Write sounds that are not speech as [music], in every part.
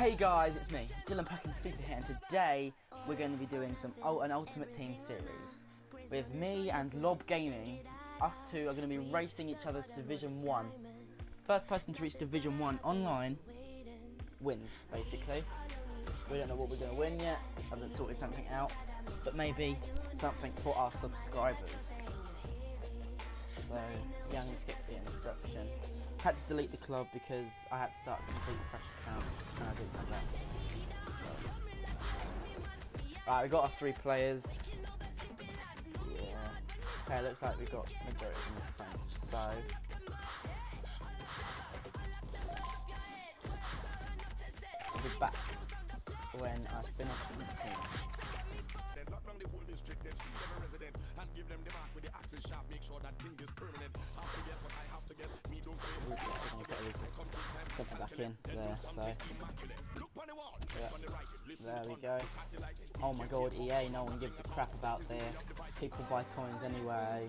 Hey guys, it's me, Dylan Perkins FIFA here, and today we're going to be doing some an Ultimate Team series with me and Lob Gaming. Us two are going to be racing each other to Division One. First person to reach Division One online wins, basically. We don't know what we're going to win yet. I haven't sorted something out, but maybe something for our subscribers. So, I'm going the introduction. Had to delete the club because I had to start a completely fresh account and I didn't have that. Right, we got our three players. Yeah. Okay, looks like we got majority of them French, so I'll be back when I finish the team district, then see every resident and give them the mark with the axis sharp. Make sure that thing is permanent. Have to get what I have to get. Me don't care. Set it back in there, so. Yeah. There we go. Oh my god, EA, no one gives a crap about this. People buy coins anyway.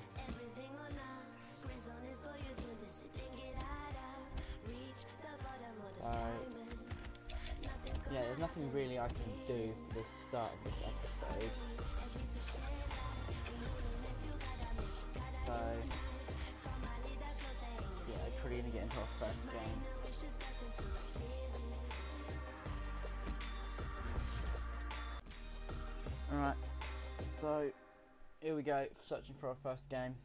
Alright. Yeah, there's nothing really I can do for the start of this episode. So, yeah, I'm pretty gonna get into our first game. Alright, so here we go, searching for our first game.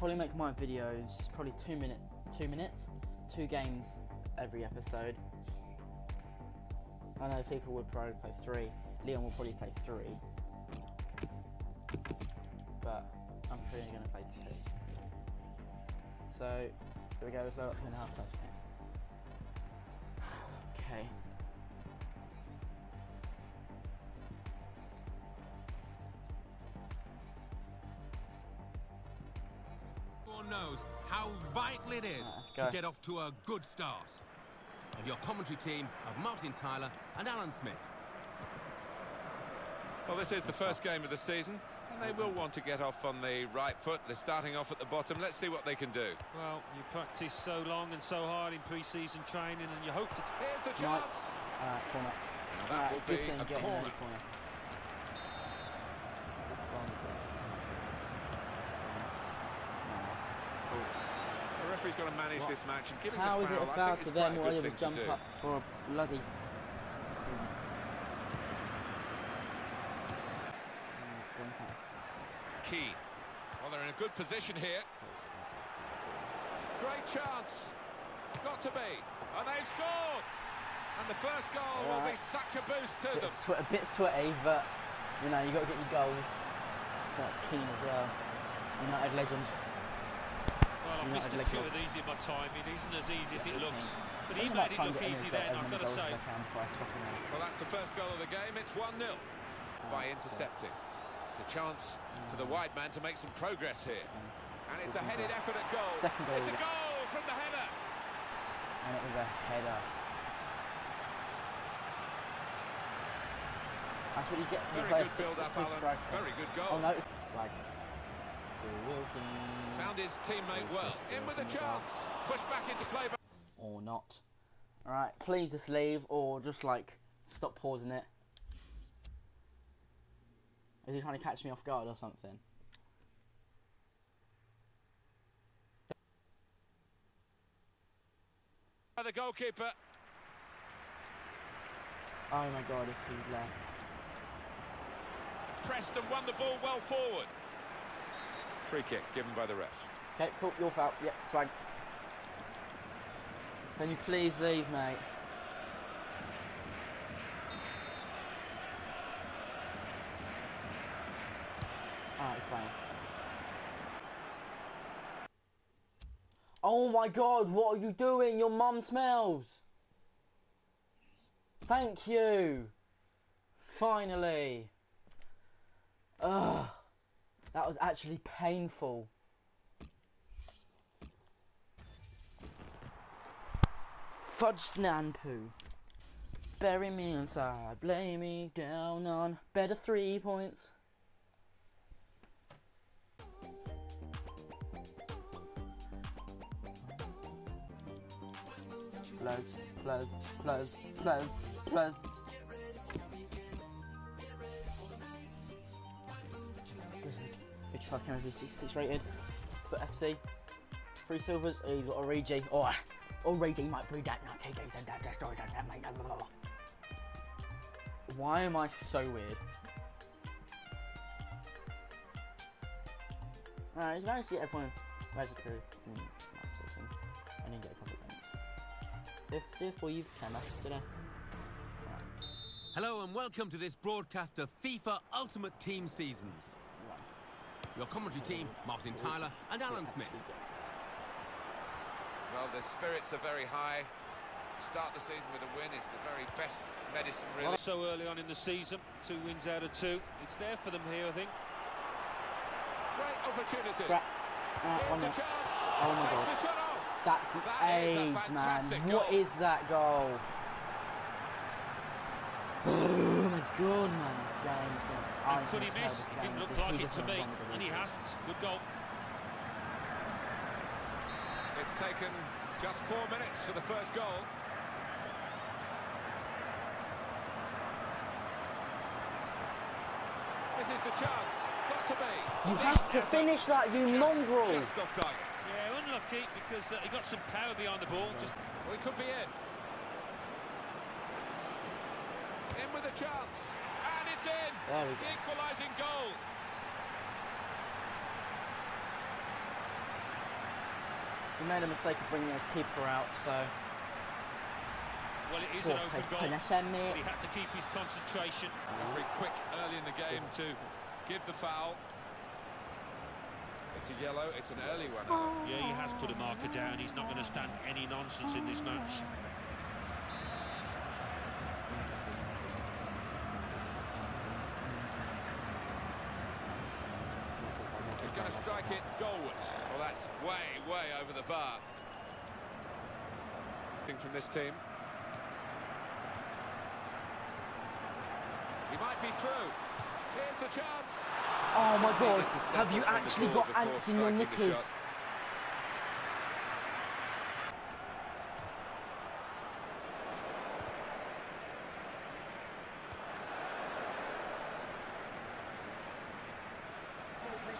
Probably make my videos probably two minute, two minutes, two games every episode. I know people would probably play three. Leon will probably play three. But I'm probably to play two. So, here we go, let's load up two and a half. Okay. Everyone knows how vital it is right, to get off to a good start and your commentary team of Martin Tyler and Alan Smith. Well, this is the first game of the season, and they will want to get off on the right foot. They're starting off at the bottom. Let's see what they can do. Well, you practice so long and so hard in pre-season training, and you hope to... Here's the chance! Right. Uh, corner. Now that will be a corner. corner. Referee's got to manage what? this match and giving How is it a foul to them while they jump up for a bloody... Key. Well, they're in a good position here. Great chance. Got to be. And they've scored. And the first goal right. will be such a boost to bit them. Swe a bit sweaty, but, you know, you've got to get your goals. That's Keane as well. United legend. Well, I've missed a few of these in my time. It isn't as easy as it looks. But he made it look easy then, I've got to say. Well, that's the first goal of the game. It's 1-0 by intercepting. It's a chance for the wide man to make some progress here. And it's a headed effort at goal. Second goal. It's a goal from the header. And it was a header. That's what you get. Very good build-up, Alan. Very good goal. Oh no, it's swag to Wilkins. Found his teammate well. In with a chance. Push back into play. Or not. Alright, please just leave or just like stop pausing it. Is he trying to catch me off guard or something? By the goalkeeper. Oh my god, if he left. Preston won the ball well forward. Free kick given by the ref. Okay, cool, your foul. Yep, swag. Can you please leave, mate? Alright, it's fine. Oh my god, what are you doing? Your mum smells! Thank you! Finally! Ugh. That was actually painful. Fudge Nanpoo. Bury me inside, Blame me down on better three points. Plus, plus, plus, plus, plus. Which fucking is 66 rated for FC. Three silvers, oh, he's got a Origi. Oh, Origi might breed that now. Take it, that destroys that, that mate. Why am I so weird? Alright, it's nice to get everyone registered in my position. I need to get a couple of games. If, well, you can, that's today. Hello and welcome to this broadcast of FIFA Ultimate Team Seasons. Your commentary team, Martin Tyler and Alan Smith. Well, the spirits are very high. To start the season with a win is the very best medicine, really. So early on in the season, two wins out of two. It's there for them here, I think. Great opportunity. Gra uh, Here's the chance. Oh my god. That's the That is a age, man. fantastic What goal. is that goal? [sighs] Oh my god, man. This game is going And could he miss? It didn't look like it to me, and he hasn't. Good goal. It's taken just four minutes for the first goal. This is the chance. Got to be. You Big have to effort. finish that, you Just- mongrel. Just off target. Yeah, unlucky because uh, he got some power behind the ball. Just Well, he could be in. In with a chance. And it's in. There we go. Equalising goal. He made a mistake of bringing his keeper out, so well, it is an Forte open goal. Konesemi. But he had to keep his concentration. Very quick early in the game to give the foul. It's a yellow, it's an early one. Alan. Yeah, he has put a marker down. He's not going to stand any nonsense in this match. He's going to strike it goalwards. Well, that's way, way over the bar. From this team. He might be through. Here's the chance. Oh my god, needed to set have you up on the actually got ants in your striking the knickers? shot.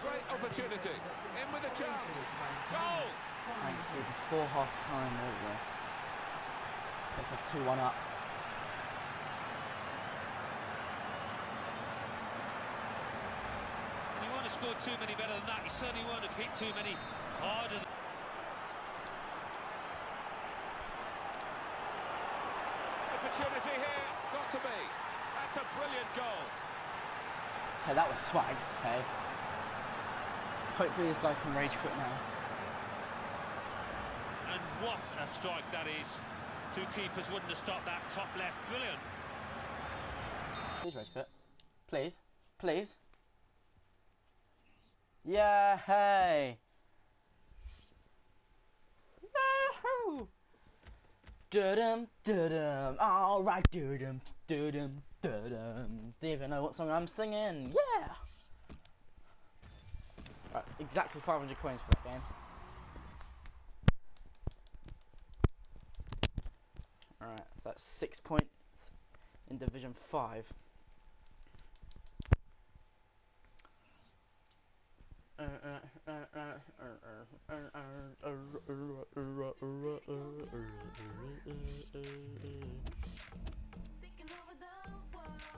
Great opportunity. In with a chance. Goal! Before half time, there we. Gets us 2 1 up. He won't have scored too many better than that. He certainly won't have hit too many harder. Than Opportunity here. Got to be. That's a brilliant goal. Okay, that was swag, okay. Hopefully this guy can rage quit now. What a strike that is. Two keepers wouldn't have stopped that top left. Brilliant. Please quit. Please. Please. Yeah, hey. Yahoo! Dudum, dudum, alright, dudum, dudum, dudum. Do you even know what song I'm singing? Yeah! Right, exactly 500 coins for this game. Alright, so that's six points in Division 5. I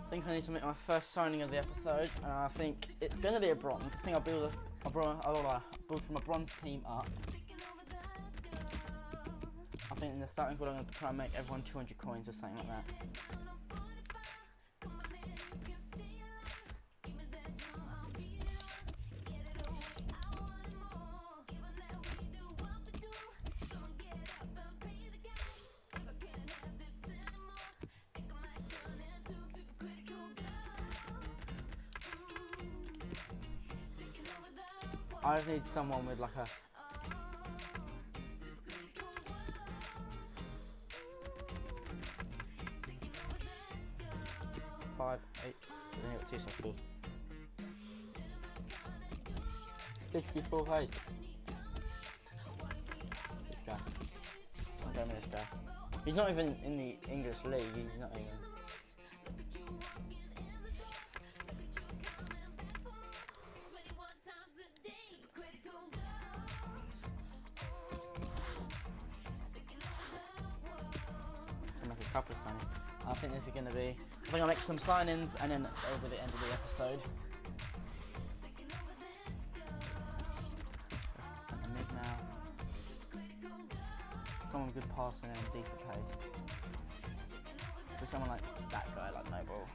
think I need to make my first signing of the episode, and I think it's going to be a bronze. I think I'll build a, I'll, build from a bronze team up. Think in the starting squad I'm going to try and make everyone 200 coins or something like that. I just need someone with like a Fifty-four height. This guy. With this guy. He's not even in the English league. He's not even. I think this is going to be. I think I'll make some signings and then over the end of the episode. Someone good passing and decent pace. So someone like that guy, like Noble.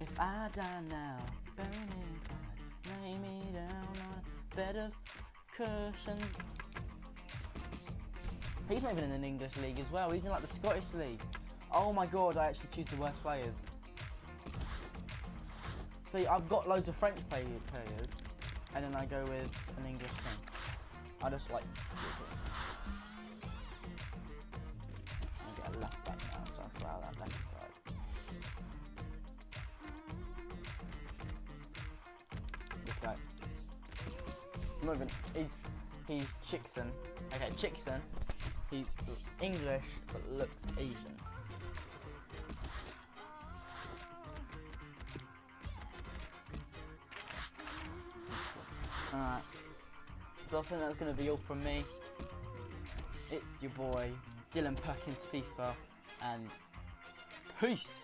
If I die now, bury me inside, lay me down on a bed of cushions. He's not even in an English league as well, he's in like the Scottish league. Oh my god, I actually choose the worst players. See, I've got loads of French players, and then I go with an English thing. I just like... I get a left back now, so I'll allow that left side. This guy. Even, he's, he's Chickson. Okay, Chickson He's English but looks Asian. Alright. So I think that's to be all from me. It's your boy, Dylan Perkins FIFA, and peace!